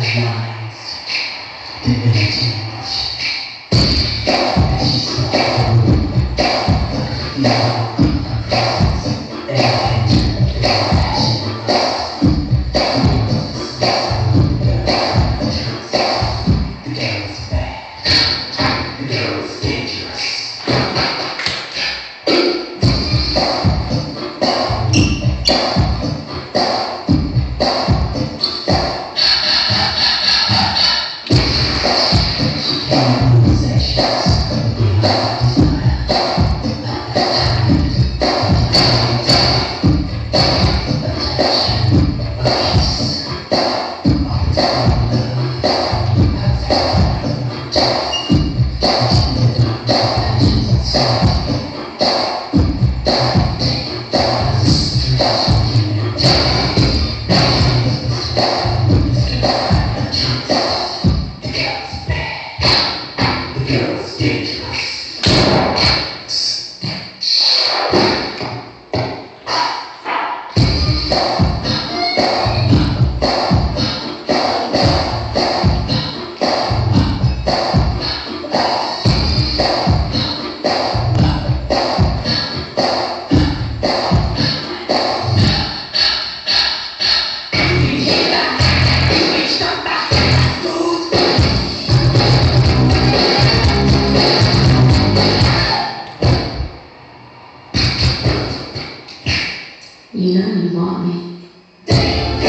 his mind, the energy. Thank you. day.